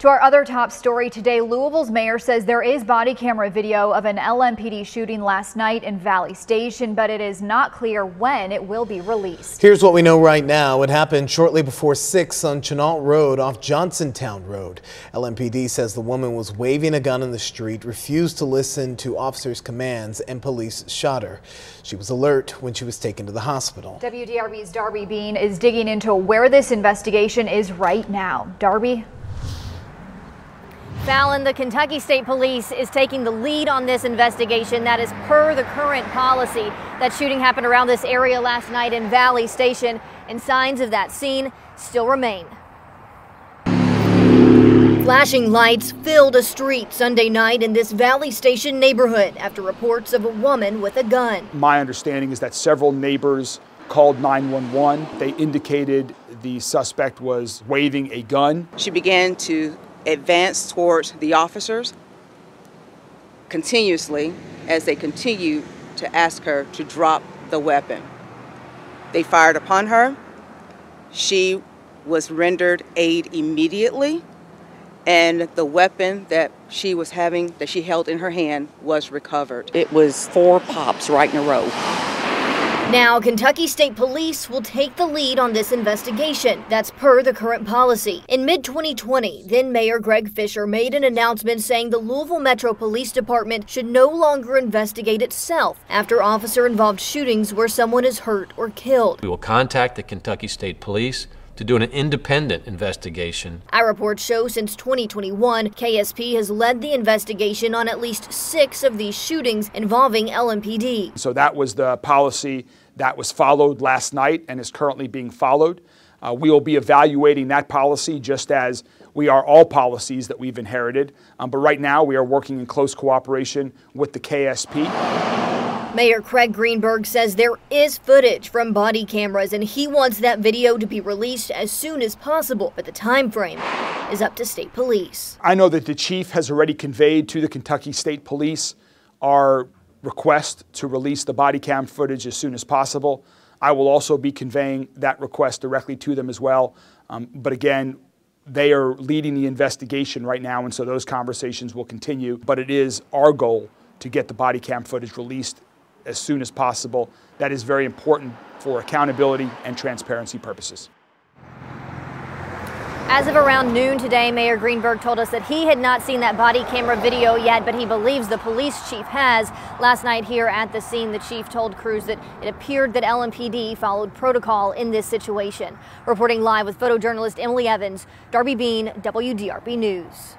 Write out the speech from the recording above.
To our other top story today, Louisville's mayor says there is body camera video of an LMPD shooting last night in Valley Station, but it is not clear when it will be released. Here's what we know right now. It happened shortly before 6 on Chennault Road off Johnsontown Road. LMPD says the woman was waving a gun in the street, refused to listen to officers' commands, and police shot her. She was alert when she was taken to the hospital. WDRB's Darby Bean is digging into where this investigation is right now. Darby? Fallon, the Kentucky State Police is taking the lead on this investigation. That is per the current policy. That shooting happened around this area last night in Valley Station, and signs of that scene still remain. Flashing lights filled a street Sunday night in this Valley Station neighborhood after reports of a woman with a gun. My understanding is that several neighbors called 911. They indicated the suspect was waving a gun. She began to advance towards the officers continuously as they continued to ask her to drop the weapon. They fired upon her. She was rendered aid immediately, and the weapon that she was having, that she held in her hand, was recovered. It was four pops right in a row. Now, Kentucky State Police will take the lead on this investigation. That's per the current policy. In mid 2020, then Mayor Greg Fisher made an announcement saying the Louisville Metro Police Department should no longer investigate itself after officer involved shootings where someone is hurt or killed. We will contact the Kentucky State Police to do an independent investigation. Our reports show since 2021, KSP has led the investigation on at least six of these shootings involving LMPD. So that was the policy that was followed last night and is currently being followed. Uh, we will be evaluating that policy just as we are all policies that we've inherited. Um, but right now, we are working in close cooperation with the KSP. Mayor Craig Greenberg says there is footage from body cameras and he wants that video to be released as soon as possible, but the time frame is up to state police. I know that the chief has already conveyed to the Kentucky State Police our request to release the body cam footage as soon as possible. I will also be conveying that request directly to them as well. Um, but again, they are leading the investigation right now, and so those conversations will continue. But it is our goal to get the body cam footage released as soon as possible. That is very important for accountability and transparency purposes. As of around noon today, Mayor Greenberg told us that he had not seen that body camera video yet, but he believes the police chief has. Last night here at the scene, the chief told crews that it appeared that LMPD followed protocol in this situation. Reporting live with photojournalist Emily Evans, Darby Bean, WDRB News.